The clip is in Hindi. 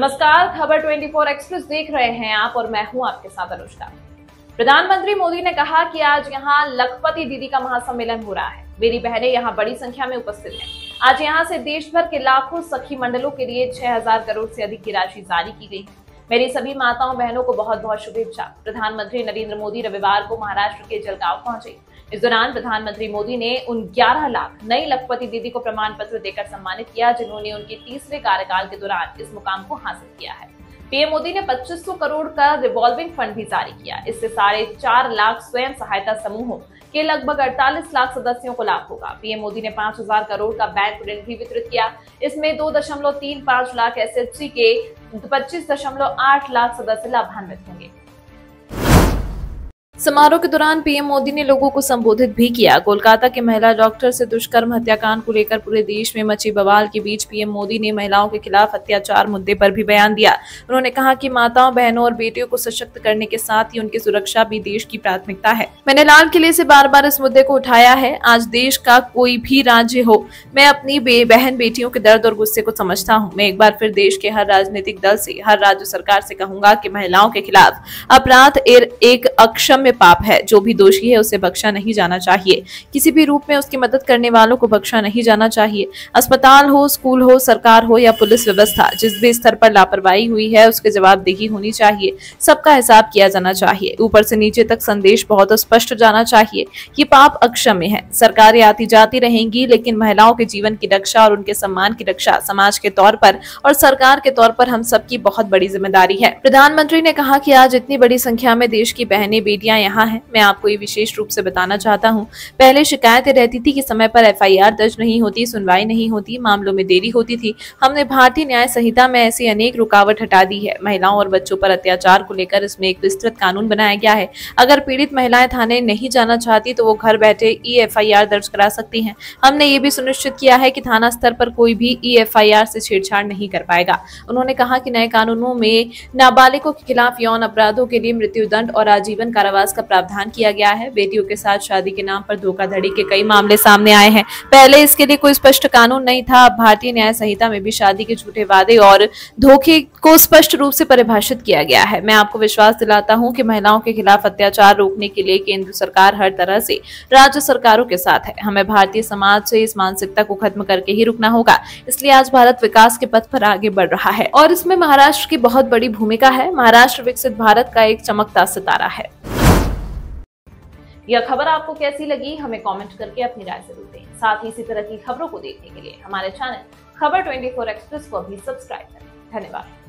नमस्कार खबर 24 एक्सप्रेस देख रहे हैं आप और मैं हूँ आपके साथ अनुष्का। प्रधानमंत्री मोदी ने कहा कि आज यहाँ लखपति दीदी का महासम्मेलन हो रहा है। मेरी बहनें यहाँ बड़ी संख्या में उपस्थित हैं। आज यहाँ से देश भर के लाखों सखी मंडलों के लिए 6000 करोड़ से अधिक की राशि जारी की गई। मेरी सभी माताओं बहनों को बहुत बहुत शुभेच्छा। प्रधानमंत्री नरेंद्र मोदी रविवार को महाराष्ट्र के जलगांव पहुँचे। इस दौरान प्रधानमंत्री मोदी ने उन 11 लाख नई लखपति दीदी को प्रमाण पत्र देकर सम्मानित किया, जिन्होंने उनके तीसरे कार्यकाल के दौरान इस मुकाम को हासिल किया है। पीएम मोदी ने 2500 करोड़ का रिवॉल्विंग फंड भी जारी किया। इससे साढ़े चार लाख स्वयं सहायता समूहों के लगभग 48 लाख सदस्यों को लाभ होगा। पीएम मोदी ने 5000 करोड़ का बैंक ऋण भी वितरित किया। इसमें दो दशमलव तीन पाँच लाख एस के पच्चीस दशमलव आठ लाख सदस्य लाभान्वित होंगे। समारोह के दौरान पीएम मोदी ने लोगों को संबोधित भी किया। कोलकाता के महिला डॉक्टर से दुष्कर्म हत्याकांड को लेकर पूरे देश में मची बवाल के बीच पीएम मोदी ने महिलाओं के खिलाफ अत्याचार मुद्दे पर भी बयान दिया। उन्होंने कहा कि माताओं, बहनों और बेटियों को सशक्त करने के साथ ही उनकी सुरक्षा भी देश की प्राथमिकता है। मैंने लाल किले से बार बार इस मुद्दे को उठाया है। आज देश का कोई भी राज्य हो, मैं अपनी बहन बेटियों के दर्द और गुस्से को समझता हूँ। मैं एक बार फिर देश के हर राजनीतिक दल से, हर राज्य सरकार से कहूँगा की महिलाओं के खिलाफ अपराध एक अक्षम पाप है। जो भी दोषी है, उसे बख्शा नहीं जाना चाहिए। किसी भी रूप में उसकी मदद करने वालों को बख्शा नहीं जाना चाहिए। अस्पताल हो, स्कूल हो, सरकार हो या पुलिस व्यवस्था, जिस भी स्तर पर लापरवाही हुई है, उसके जवाबदेही होनी चाहिए। सबका हिसाब किया जाना चाहिए। ऊपर से नीचे तक संदेश बहुत स्पष्ट जाना चाहिए। ये पाप अक्षम्य है। सरकारें आती जाती रहेंगी, लेकिन महिलाओं के जीवन की रक्षा और उनके सम्मान की रक्षा समाज के तौर पर और सरकार के तौर पर हम सबकी बहुत बड़ी ज़िम्मेदारी है। प्रधानमंत्री ने कहा कि आज इतनी बड़ी संख्या में देश की बहनें, बेटियाँ यहाँ है। मैं आपको ये विशेष रूप से बताना चाहता हूँ। पहले शिकायतें रहती थी कि समय पर एफआईआर दर्ज नहीं होती, सुनवाई नहीं होती, मामलों में देरी होती थी। हमने भारतीय न्याय संहिता में ऐसी अनेक रुकावट हटा दी है। महिलाओं और बच्चों पर अत्याचार को लेकर इसमें एक विस्तृत कानून बनाया गया है। अगर पीड़ित महिलाएँ थाने नहीं जाना चाहती तो वो घर बैठे ई एफ़ दर्ज करा सकती है। हमने ये भी सुनिश्चित किया है की थाना स्तर पर कोई भी ई एफ़ से छेड़छाड़ नहीं कर पाएगा। उन्होंने कहा की नए कानूनों में नाबालिगों के खिलाफ यौन अपराधों के लिए मृत्यु दंड और आजीवन कारावास का प्रावधान किया गया है। बेटियों के साथ शादी के नाम पर धोखाधड़ी के कई मामले सामने आए हैं। पहले इसके लिए कोई स्पष्ट कानून नहीं था। अब भारतीय न्याय संहिता में भी शादी के झूठे वादे और धोखे को स्पष्ट रूप से परिभाषित किया गया है। मैं आपको विश्वास दिलाता हूँ की महिलाओं के खिलाफ अत्याचार रोकने के लिए केंद्र सरकार हर तरह से राज्य सरकारों के साथ है। हमें भारतीय समाज से इस मानसिकता को खत्म करके ही रुकना होगा। इसलिए आज भारत विकास के पथ पर आगे बढ़ रहा है और इसमें महाराष्ट्र की बहुत बड़ी भूमिका है। महाराष्ट्र विकसित भारत का एक चमकता सितारा है। यह खबर आपको कैसी लगी, हमें कमेंट करके अपनी राय ज़रूर दें। साथ ही इसी तरह की खबरों को देखने के लिए हमारे चैनल खबर 24 एक्सप्रेस को भी सब्सक्राइब करें। धन्यवाद।